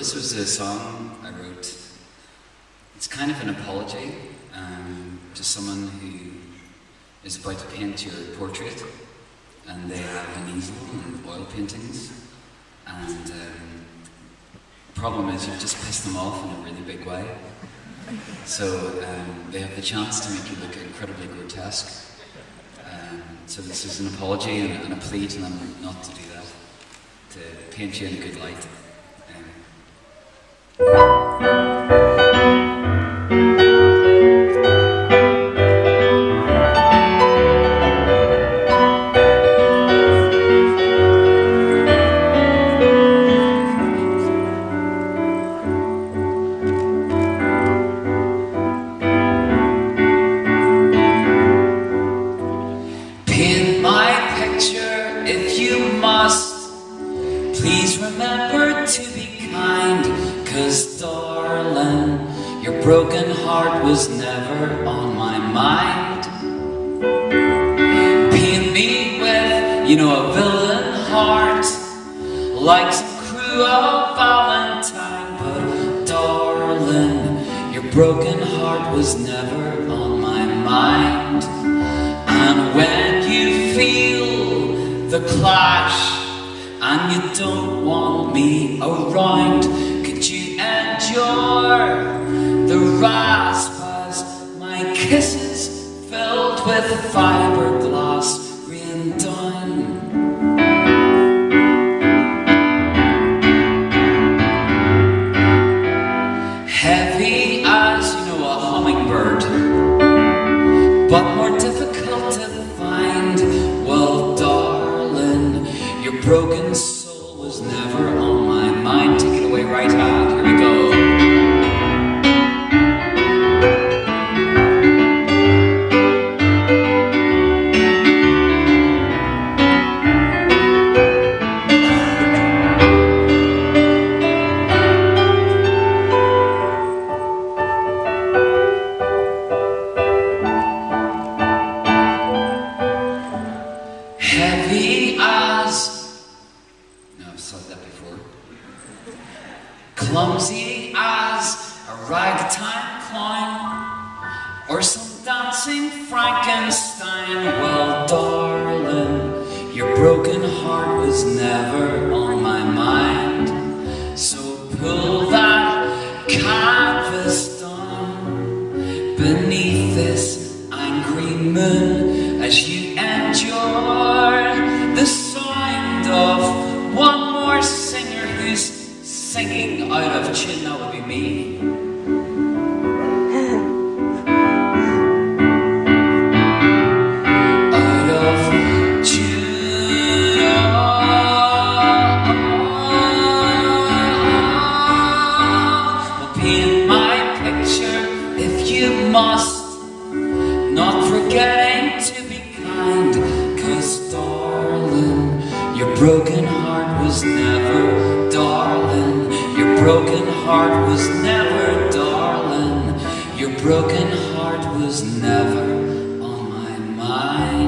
this was a song I wrote. It's kind of an apology um, to someone who is about to paint your portrait, and they have an easel and oil paintings, and um, the problem is you've just pissed them off in a really big way. So um, they have the chance to make you look incredibly grotesque. Um, so this is an apology and, and a plea to them not to do that, to paint you in a good light. Paint my picture if you must. Please remember to be kind, cause darling, your broken heart was never on my mind. Paint me with, you know, a villain heart, like some cruel valentine, but darling, your broken heart was never on my mind. And when you feel the clash and you don't want me around, the rasp as my kisses filled with fiberglass down? Heavy as, you know, a hummingbird but more difficult to find. Well, darling, your broken Heavy as. No, I've said that before. Clumsy as a ragtime clown or some dancing Frankenstein. Well, darling, your broken heart was never on my mind. So pull that canvas down beneath this angry moon as you endure the sound of one more singer who's singing out of tune. That would be me. Out of tune mind Cause darling, your broken heart was never Darling, your broken heart was never Darling, your broken heart was never on my mind.